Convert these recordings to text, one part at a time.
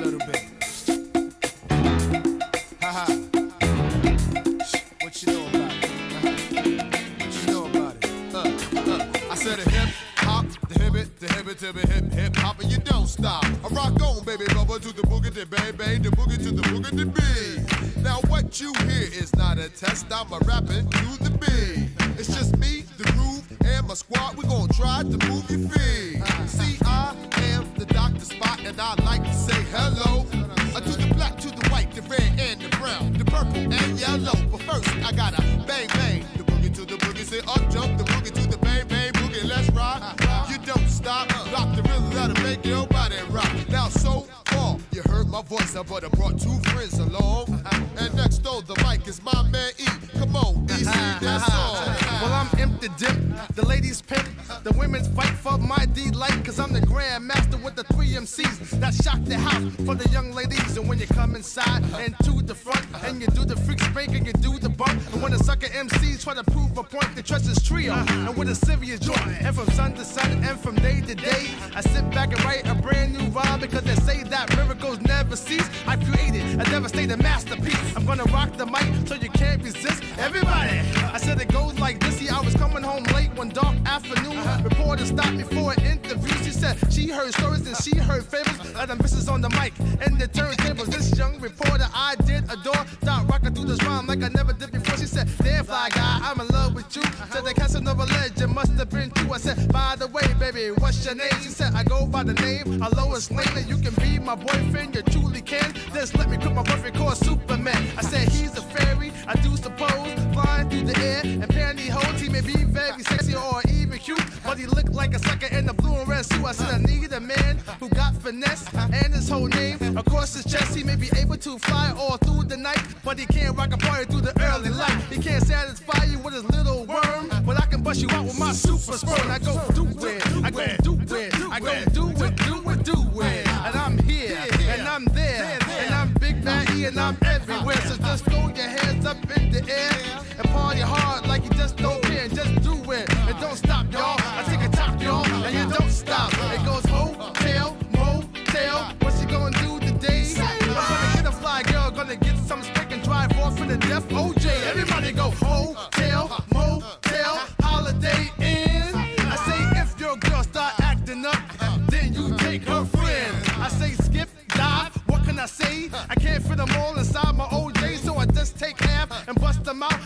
little bit. Haha. what you know about it? What you know about it? Uh, uh. I said a hip hop, the hip it, the hip it, to the hip hip hop, and you don't stop. I rock on, baby, bubba to the boogie, the bang bang, the boogie to the boogie, the beat. Now what you hear is not a test. I'm a rapping to the beat. It's just me, the groove, and my squad. We gon' try to move your feet. See, I am the Dr. And I like to say hello. Uh, I do the black to the white, the red and the brown, the purple and yellow. But first, I gotta bang bang. The boogie to the boogie, say up jump the boogie to the bang bang boogie. Let's ride. You don't stop, rock the rhythm that'll make your body rock. Now so far, you heard my voice, uh, but I brought two friends along. And next door the mic is my man E. Come on, E, sing that song. Well, I'm imp the dip, the ladies pimp, the women's fight for my delight, cause I'm the grand master with the three MCs that shock the house for the young ladies. And when you come inside and to the front, and you do the freak spank and you do the bump, and when the sucker MCs try to prove a point, they trust this trio, and with a serious joint, and from sun to sun, and from day to day, I sit back and write a brand new rhyme because they say that miracles never cease. I created a devastating masterpiece. I'm gonna rock the mic so you can't resist. Everybody, I said it goes like this. See, I was coming home late one dark afternoon. Reporter stopped me for an interview. She said she heard stories and she heard favors. Of the misses on the mic and the turntables. This young reporter I did adore. Thought rocking through this rhyme like I never did before. She said, Damn fly guy, I'm in love with you. Said the Casanova legend must have been true. I said, By the way, baby, what's your name? She said, I go by the name of Lois Lane. And you can be my boyfriend, you truly can. Finesse and his whole name across his chest. He may be able to fly all through the night, but he can't rock a party through the early light. He can't satisfy you with his little worm, but I can bust you out with my super sperm. I go do it, I go do it, I go do it, do it, do it. And I'm here, and I'm there, and I'm Big Bad E, and I'm everywhere. So just throw your hands up in the air and party hard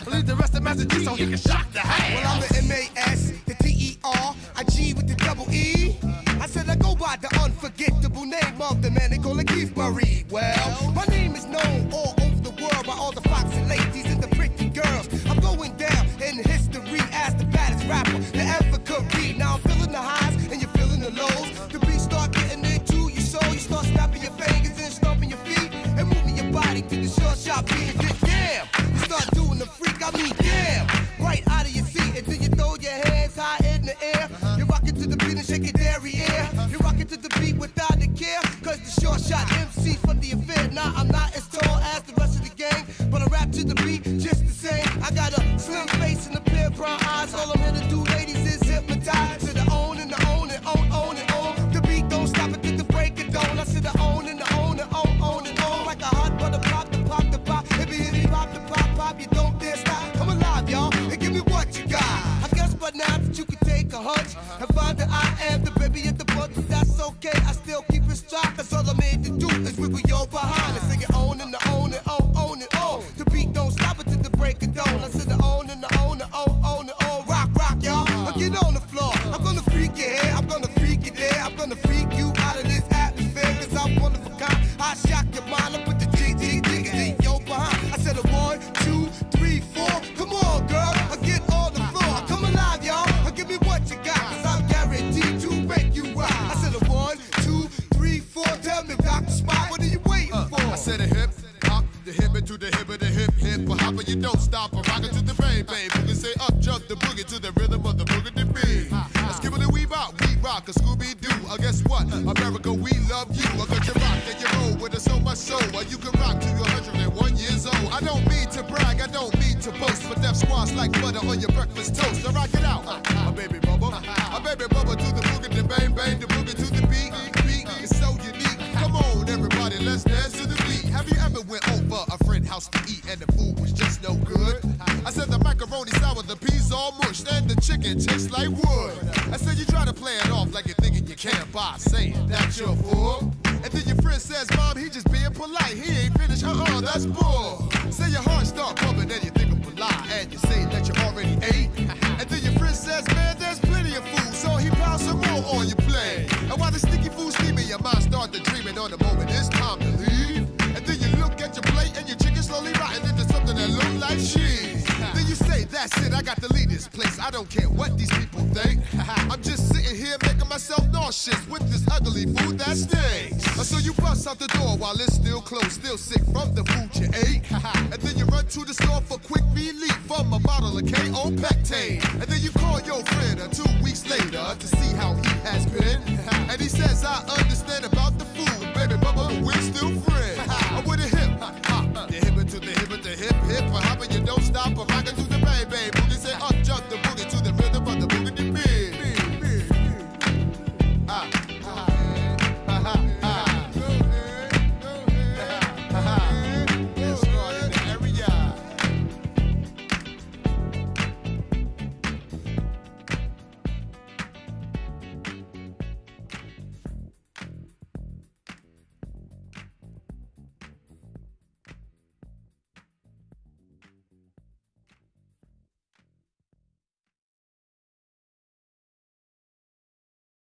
Leave the rest of Massachusetts so he can shock the house. Well, I'm the M-A-S, the T-E-R, I G with the double E. I said I go by the unforgettable name of the man they call it Keith Murray. Well, my name is known all over the world by all the foxy ladies and the pretty girls. I'm going down in history as the baddest rapper that ever could be. Now I'm feeling the highs and you're feeling the lows. The beat start getting into your soul. You start snapping your fingers and stomping your feet and moving your body to the short shot beat the affair. I'm not as tall as the rest of the gang, but I rap to the beat just the same. I got a slim face and a pair of brown eyes. All I'm here to do, ladies, is hypnotize to the own and the own and own, own and own. The beat don't stop until the break of dawn. I said the own and the own and own, own and own. Like a hot butter pop, the pop, the pop. Hippie, hippie, pop, the pop, pop. You don't dare stop. Come alive, y'all, and give me what you got. I guess by now that you can take a hunch and find that I am the baby of the hip to the hip hip. But hopper, you don't stop. I rock it to the bang bang. Boogie say up, jump the boogie to the rhythm of the boogie to beat. Let's give it a wee rock, we rock a Scooby Doo. I uh, guess what? America, we love you. I got you rock and you roll with us so much so. Or you can rock till you're 101 years old. I don't mean to brag, I don't mean to boast, but that squash like butter on your breakfast toast. Now rock it out, uh, all mushed, and the chicken tastes like wood. I said you try to play it off like you're thinking you can't buy, saying that you're full. And then your friend says, Mom, he just being polite. He ain't finished. Uh-uh, that's bull. Say your heart start pumping and you think of a lie, and you say that you already ate. And then your friend says, Man, there's plenty of food, place. I don't care what these people think. I'm just sitting here making myself nauseous with this ugly food that stinks. So you bust out the door while it's still closed, still sick from the food you ate. And then you run to the store for quick relief from a bottle of KO Pectane. And then you call your friend uh, two weeks later to see how he has been. And he says, I understand about